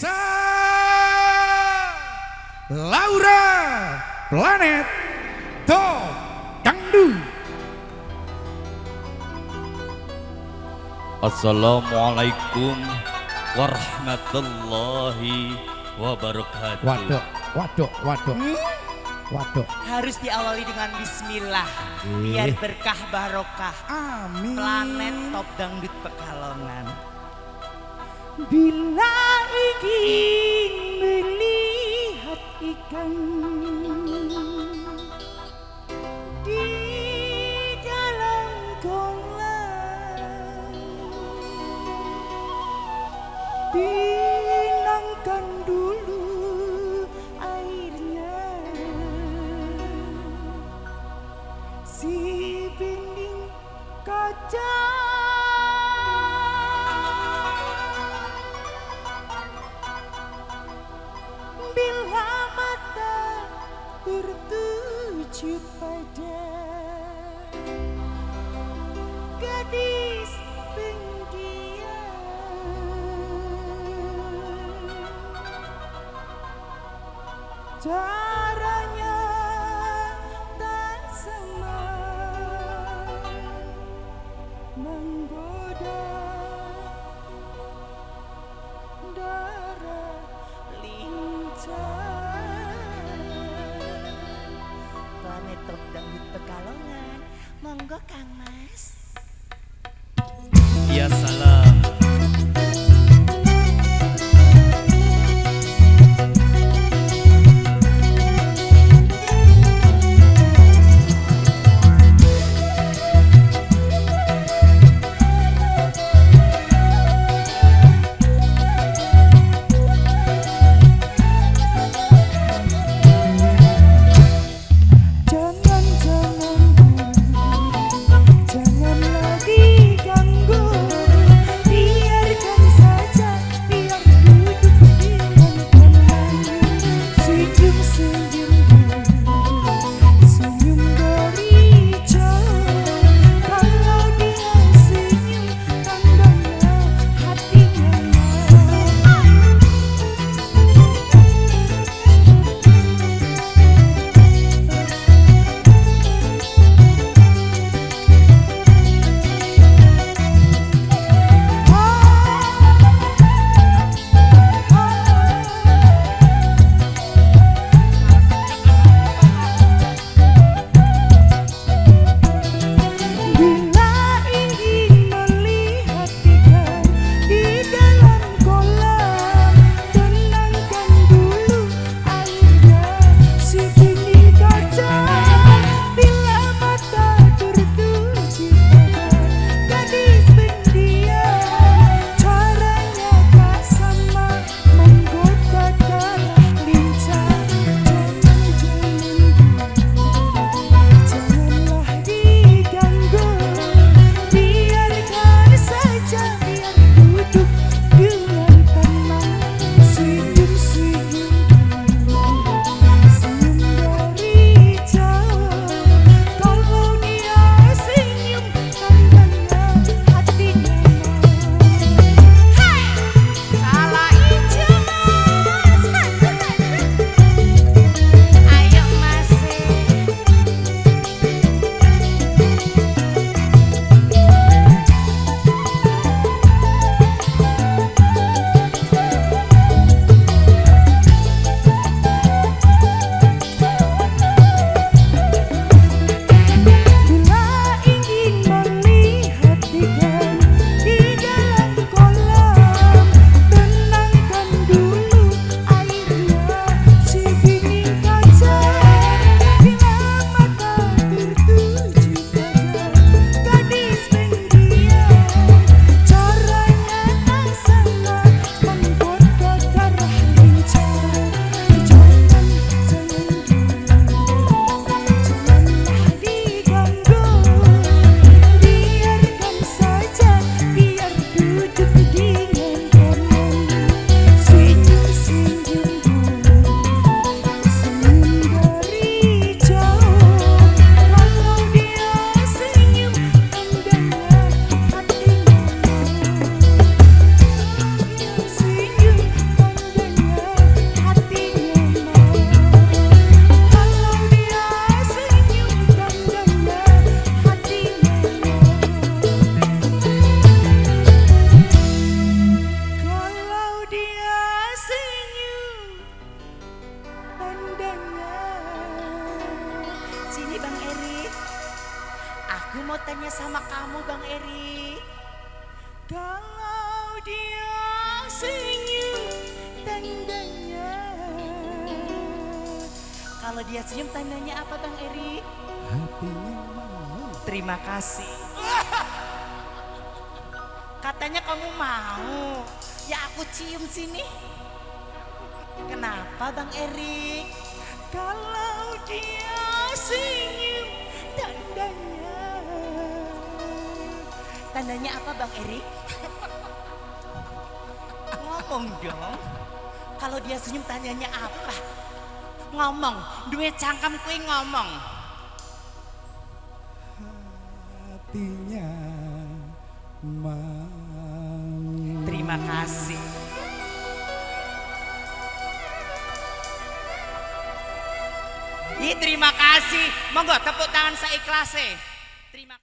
Nesa Laura Planet To Dangdu Assalamualaikum warahmatullahi wabarakatuh. Waduh, waduh, waduh. Waduh. Harus diawali dengan bismillah biar berkah barokah. Amin. Planet Top Dangdut Pekalongan. Bila ingin melihat ikan tertuju pada gadis pendiam. Caranya tak sama menggoda darah lincah monggo kang mas Ya salam. Sama kamu Bang Eri. Kalau dia senyum tandanya. Kalau dia senyum tandanya apa Bang Eri? Hatinya mau. Terima kasih. Katanya kamu mau. Ya aku cium sini. Kenapa Bang Erik? Kalau dia senyum Tandanya apa Bang Erik? Ngomong dong. Kalau dia senyum tandanya apa? Ngomong, duit cangkem kue ngomong. Hatinya mau. Terima kasih. Ih, terima kasih. Monggo tepuk tangan seikhlasnya. Terima